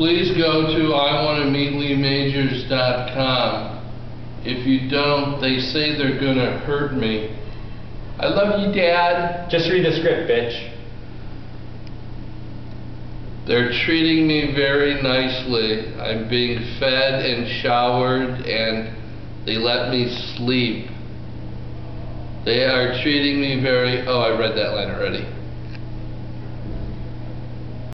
please go to iwannameetleemajors.com. If you don't, they say they're gonna hurt me. I love you, Dad. Just read the script, bitch. They're treating me very nicely. I'm being fed and showered and they let me sleep. They are treating me very, oh, I read that line already.